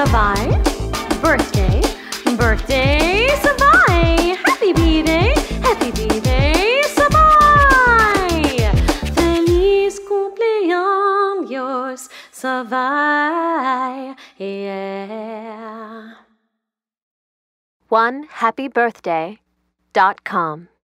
Savai, Birthday, birthday, savai, Happy birthday, happy birthday, savai. Feliz cumpleaños, savai. Yeah. One happy birthday dot com.